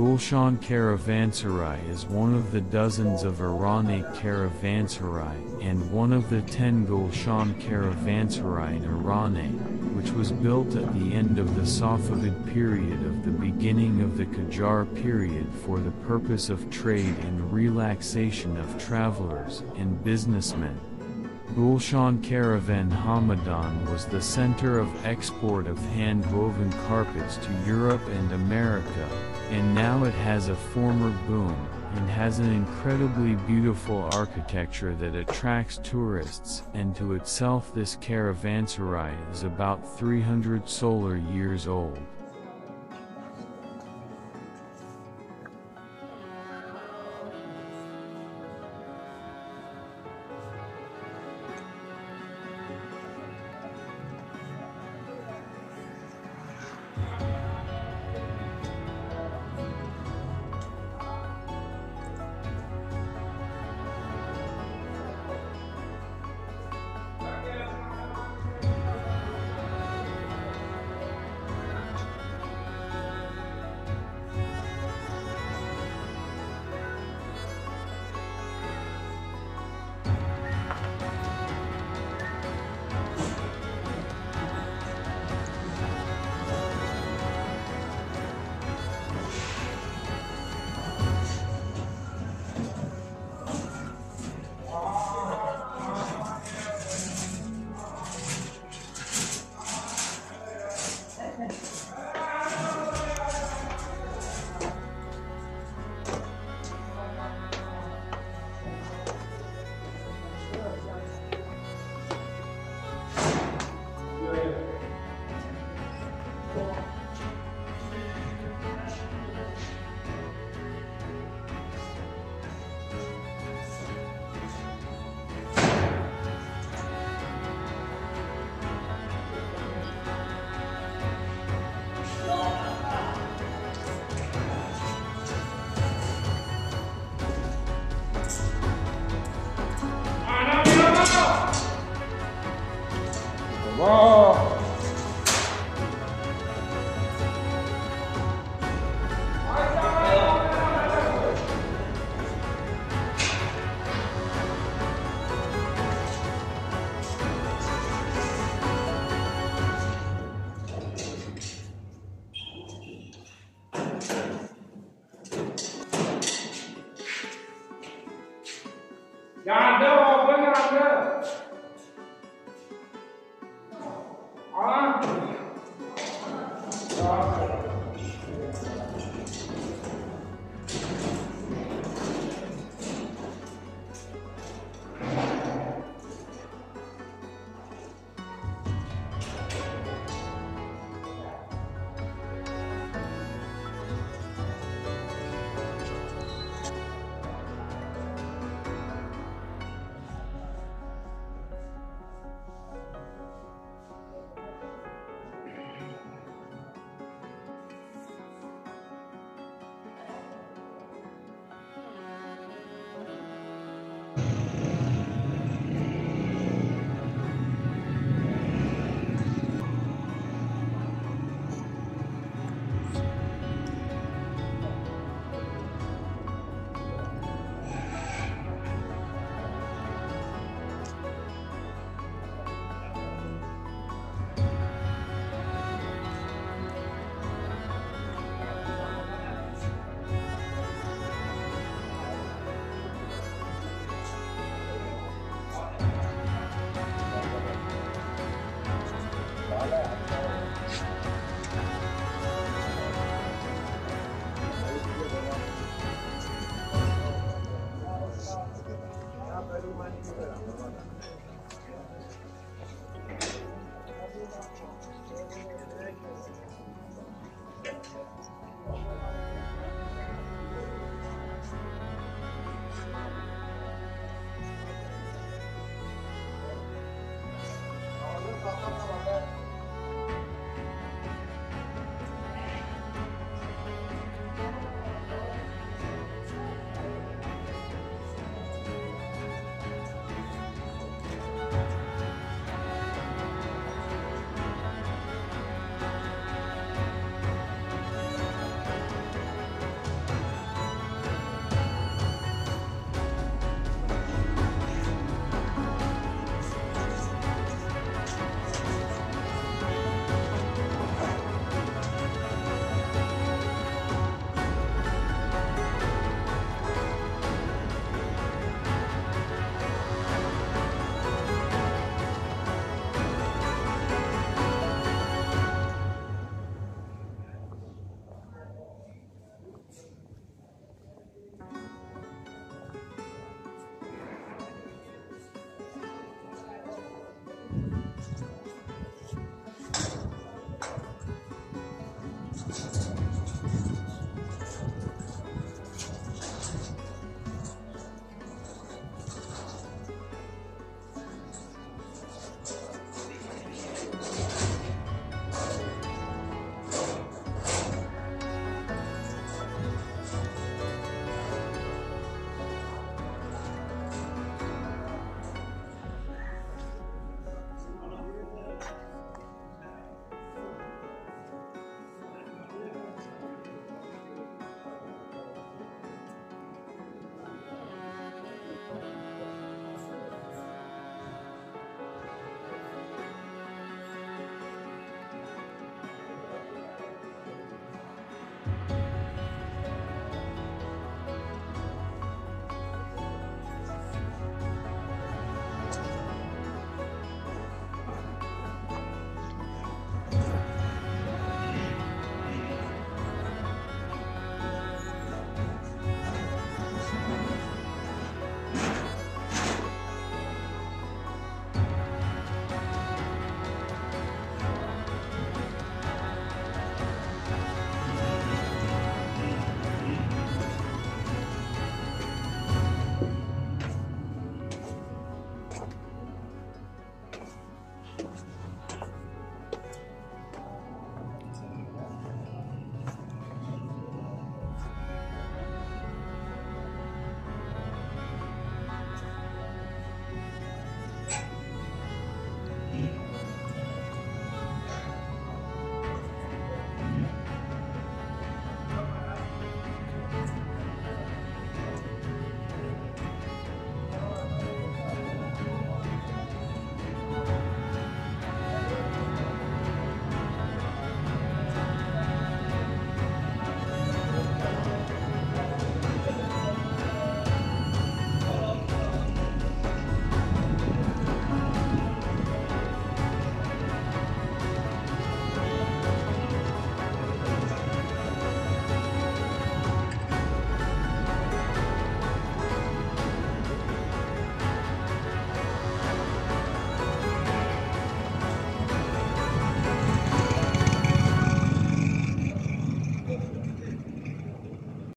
Gulshan Caravanserai is one of the dozens of Iranic caravanserai and one of the ten Gulshan Caravanserai in Iran, which was built at the end of the Safavid period of the beginning of the Qajar period for the purpose of trade and relaxation of travelers and businessmen. Gulshan Caravan Hamadan was the center of export of hand-woven carpets to Europe and America, and now it has a former boom, and has an incredibly beautiful architecture that attracts tourists, and to itself this caravanserai is about 300 solar years old.